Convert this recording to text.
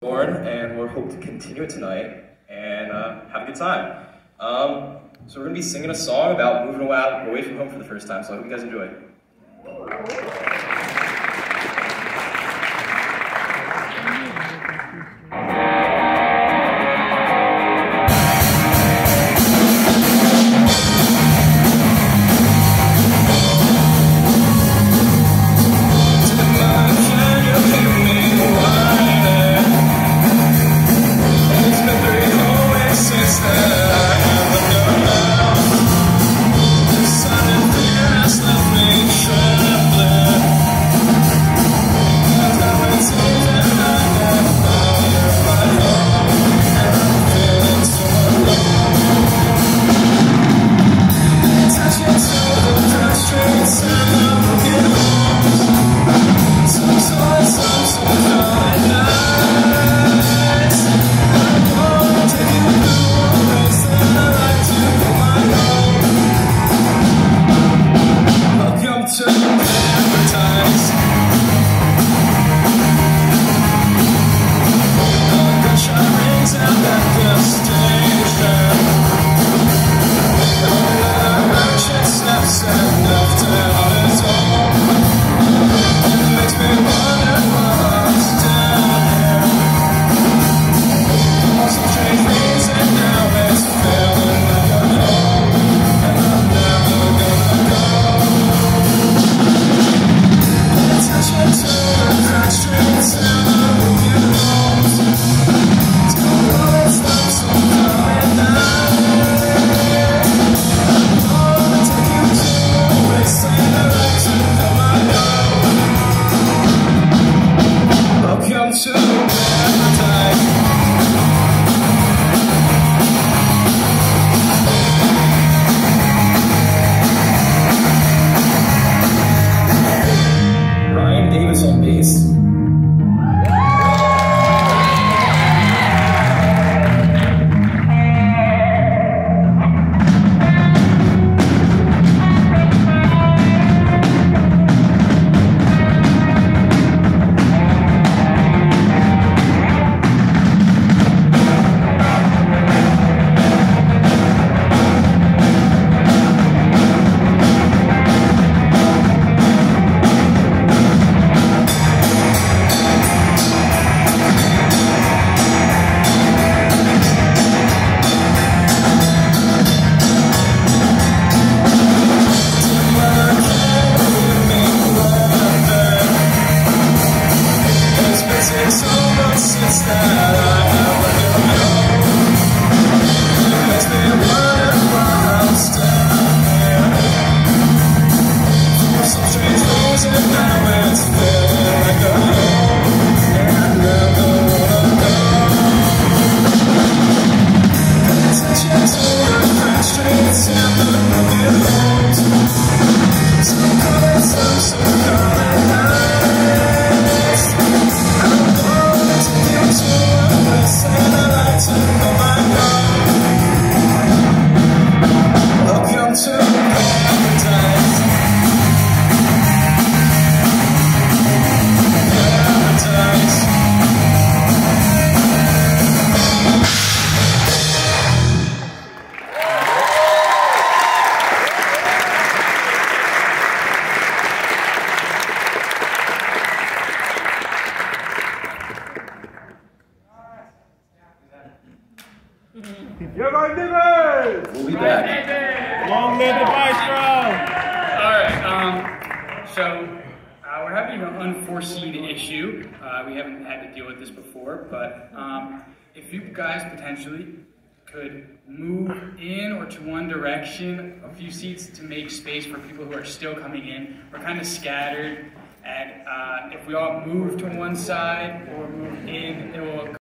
Born, and we hope to continue it tonight and uh, have a good time. Um, so we're gonna be singing a song about moving away, away from home for the first time. So I hope you guys enjoy it. to You're back. Long live the Maestro! Alright, um, so uh, we're having an unforeseen issue. Uh, we haven't had to deal with this before, but um, if you guys potentially could move in or to one direction, a few seats to make space for people who are still coming in. We're kind of scattered, and uh, if we all move to one side or move in, it will